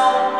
so